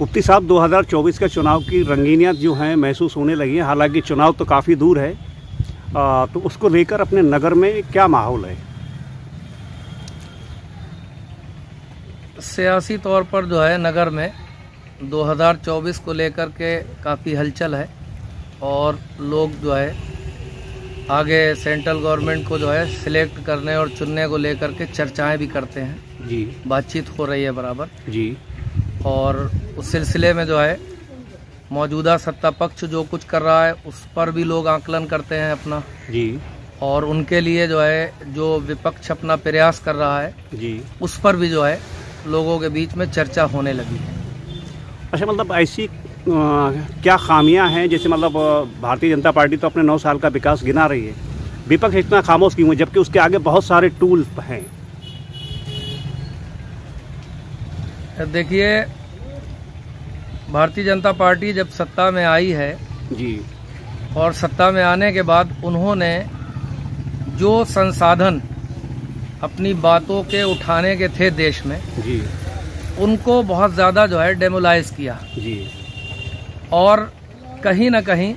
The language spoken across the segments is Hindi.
मुफ्ती साहब 2024 के चुनाव की रंगीनियाँ जो हैं महसूस होने लगी हैं। हालाँकि चुनाव तो काफ़ी दूर है। आ, तो उसको लेकर अपने नगर में क्या माहौल है? सियासी तौर पर जो है नगर में 2024 को लेकर के काफ़ी हलचल है और लोग जो है आगे सेंट्रल गवर्नमेंट को जो है सिलेक्ट करने और चुनने को लेकर के चर्चाएँ भी करते हैं। जी। बातचीत हो रही है बराबर। जी। और उस सिलसिले में जो है मौजूदा सत्ता पक्ष जो कुछ कर रहा है उस पर भी लोग आकलन करते हैं अपना। जी। और उनके लिए जो है जो विपक्ष अपना प्रयास कर रहा है जी। उस पर भी जो है लोगों के बीच में चर्चा होने लगी। है अच्छा मतलब ऐसी क्या खामियाँ हैं जैसे मतलब भारतीय जनता पार्टी तो अपने नौ साल का विकास गिना रही है। विपक्ष इतना खामोश क्यों है जबकि उसके आगे बहुत सारे टूल हैं। देखिए भारतीय जनता पार्टी जब सत्ता में आई है जी। और सत्ता में आने के बाद उन्होंने जो संसाधन अपनी बातों के उठाने के थे देश में जी। उनको बहुत ज़्यादा जो है डेमोलाइज किया। जी। और कहीं ना कहीं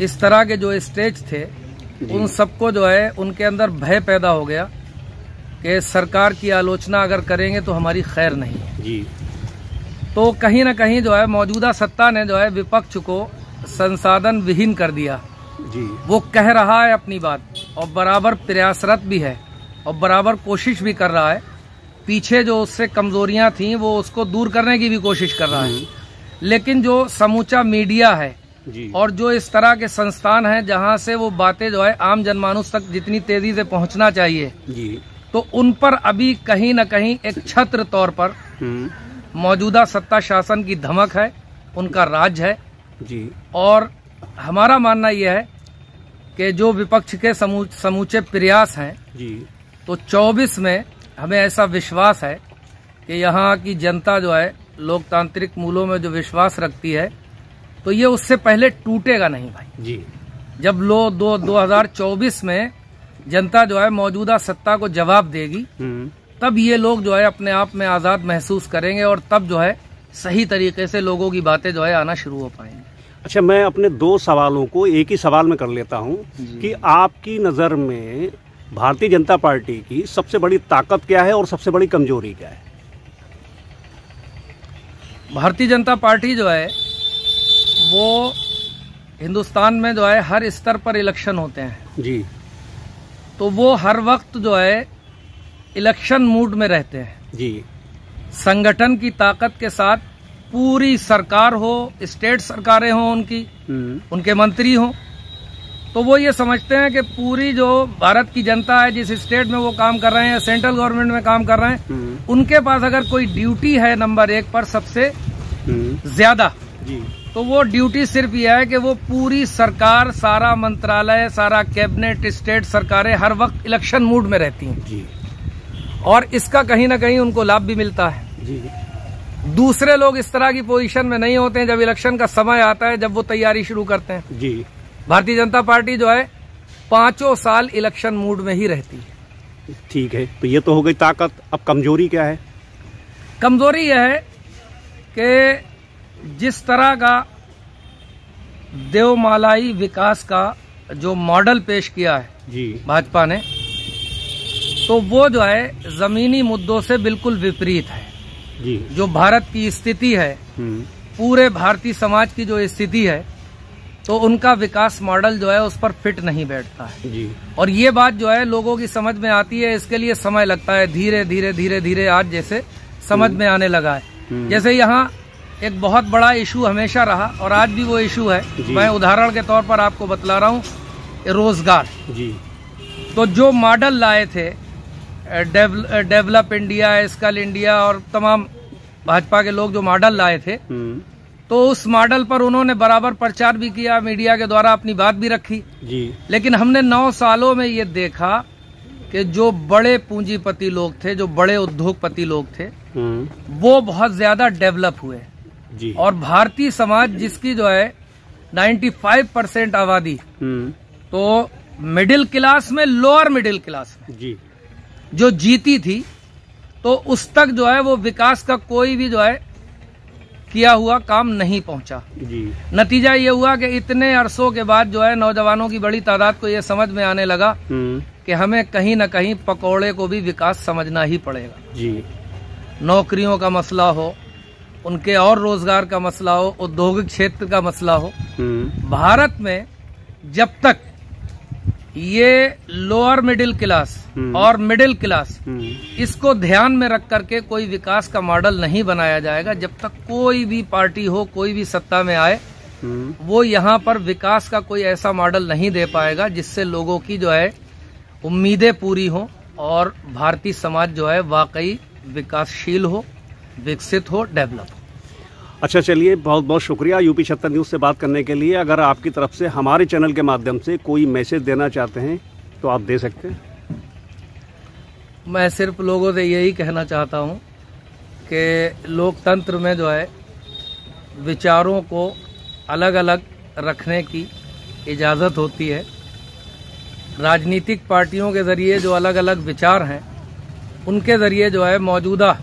इस तरह के जो स्टेज थे उन सबको जो है उनके अंदर भय पैदा हो गया। कि सरकार की आलोचना अगर करेंगे तो हमारी खैर नहीं है। जी। तो कहीं ना कहीं जो है मौजूदा सत्ता ने जो है विपक्ष को संसाधन विहीन कर दिया। जी। वो कह रहा है अपनी बात और बराबर प्रयासरत भी है और बराबर कोशिश भी कर रहा है। पीछे जो उससे कमजोरियाँ थी वो उसको दूर करने की भी कोशिश कर रहा है। लेकिन जो समूचा मीडिया है जी। और जो इस तरह के संस्थान हैं जहाँ से वो बातें जो है आम जनमानुस तक जितनी तेज़ी से पहुँचना चाहिए जी। तो उन पर अभी कहीं ना कहीं एक छत्र तौर पर हम्म, मौजूदा सत्ता शासन की धमक है उनका राज है। जी। और हमारा मानना यह है कि जो विपक्ष के समू, समूचे प्रयास हैं जी। तो 24 में हमें ऐसा विश्वास है कि यहाँ की जनता जो है लोकतांत्रिक मूलों में जो विश्वास रखती है तो ये उससे पहले टूटेगा नहीं भाई। जी। जब लो दो 2024 में जनता जो है मौजूदा सत्ता को जवाब देगी। हम्म, तब ये लोग जो है अपने आप में आज़ाद महसूस करेंगे और तब जो है सही तरीके से लोगों की बातें जो है आना शुरू हो पाएँगी। अच्छा मैं अपने दो सवालों को एक ही सवाल में कर लेता हूँ कि आपकी नज़र में भारतीय जनता पार्टी की सबसे बड़ी ताकत क्या है और सबसे बड़ी कमज़ोरी क्या है? भारतीय जनता पार्टी जो है वो हिंदुस्तान में जो है हर स्तर पर इलेक्शन होते हैं। जी। तो वो हर वक्त जो है इलेक्शन मूड में रहते हैं। जी। संगठन की ताकत के साथ पूरी सरकार हो स्टेट सरकारें हों उनकी हम्म, उनके मंत्री हों तो वो ये समझते हैं कि पूरी जो भारत की जनता है जिस स्टेट में वो काम कर रहे हैं या सेंट्रल गवर्नमेंट में काम कर रहे हैं हम्म, उनके पास अगर कोई ड्यूटी है नंबर एक पर सबसे हम्म, ज़्यादा जी। तो वो ड्यूटी सिर्फ़ यह है कि वो पूरी सरकार सारा मंत्रालय सारा कैबिनेट स्टेट सरकारें हर वक्त इलेक्शन मूड में रहती हैं। जी। और इसका कहीं ना कहीं उनको लाभ भी मिलता है। जी। दूसरे लोग इस तरह की पोजीशन में नहीं होते हैं जब इलेक्शन का समय आता है जब वो तैयारी शुरू करते हैं। जी। भारतीय जनता पार्टी जो है पाँचों साल इलेक्शन मूड में ही रहती है। ठीक है तो ये तो हो गई ताकत। अब कमज़ोरी क्या है? कमज़ोरी यह है कि जिस तरह का देवमालाई विकास का जो मॉडल पेश किया है जी। भाजपा ने तो वो जो है जमीनी मुद्दों से बिल्कुल विपरीत है। जी। जो भारत की स्थिति है हम्म, पूरे भारतीय समाज की जो स्थिति है तो उनका विकास मॉडल जो है उस पर फिट नहीं बैठता है। जी। और ये बात जो है लोगों की समझ में आती है इसके लिए समय लगता है। धीरे धीरे धीरे धीरे आज जैसे समझ में आने लगा है। हम्म। जैसे यहाँ एक बहुत बड़ा इशू हमेशा रहा और आज भी वो इशू है। मैं उदाहरण के तौर पर आपको बतला रहा हूँ रोज़गार। जी। तो जो मॉडल लाए थे डेवलप इंडिया स्कल इंडिया और तमाम भाजपा के लोग जो मॉडल लाए थे हम्म, तो उस मॉडल पर उन्होंने बराबर प्रचार भी किया मीडिया के द्वारा अपनी बात भी रखी। जी। लेकिन हमने नौ सालों में ये देखा कि जो बड़े पूंजीपति लोग थे जो बड़े उद्योगपति लोग थे हम्म, वो बहुत ज़्यादा डेवलप हुए। और भारतीय समाज जिसकी जो है 95 परसेंट आबादी हम्म, तो मिडिल क्लास में लोअर मिडिल क्लास जी। जो जीती थी तो उस तक जो है वो विकास का कोई भी जो है किया हुआ काम नहीं पहुँचा। जी। नतीजा ये हुआ कि इतने अरसों के बाद जो है नौजवानों की बड़ी तादाद को ये समझ में आने लगा हम्म, कि हमें कहीं न कहीं पकौड़े को भी विकास समझना ही पड़ेगा। जी। नौकरियों का मसला हो उनके और रोज़गार का मसला हो औद्योगिक क्षेत्र का मसला हो हम्म, भारत में जब तक ये लोअर मिडिल क्लास। और मिडिल क्लास हम्म, इसको ध्यान में रख करके कोई विकास का मॉडल नहीं बनाया जाएगा जब तक कोई भी पार्टी हो कोई भी सत्ता में आए हम्म, वो यहाँ पर विकास का कोई ऐसा मॉडल नहीं दे पाएगा जिससे लोगों की जो है उम्मीदें पूरी हो और भारतीय समाज जो है वाकई विकासशील हो। विकसित हो डेवलप हो। अच्छा चलिए बहुत बहुत शुक्रिया यूपी छत्तर न्यूज़ से बात करने के लिए। अगर आपकी तरफ़ से हमारे चैनल के माध्यम से कोई मैसेज देना चाहते हैं तो आप दे सकते हैं। मैं सिर्फ़ लोगों से यही कहना चाहता हूँ कि लोकतंत्र में जो है विचारों को अलग अलग रखने की इजाज़त होती है। राजनीतिक पार्टियों के ज़रिए जो अलग अलग विचार हैं उनके ज़रिए जो है मौजूदा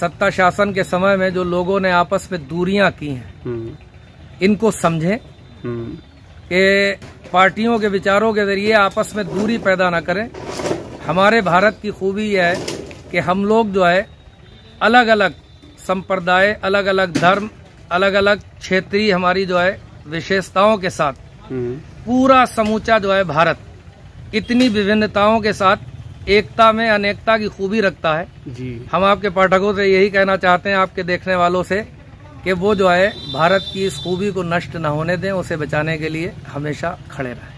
सत्ता शासन के समय में जो लोगों ने आपस में दूरियाँ की हैं हम्म, इनको समझें हम्म, कि पार्टियों के विचारों के ज़रिए आपस में दूरी पैदा न करें। हमारे भारत की खूबी यह है कि हम लोग जो है अलग अलग संप्रदाय अलग अलग धर्म अलग अलग क्षेत्रीय हमारी जो है विशेषताओं के साथ हम्म, पूरा समूचा जो है भारत इतनी विभिन्नताओं के साथ एकता में अनेकता की खूबी रखता है। जी। हम आपके पाठकों से यही कहना चाहते हैं आपके देखने वालों से कि वो जो है भारत की इस खूबी को नष्ट न होने दें उसे बचाने के लिए हमेशा खड़े रहें।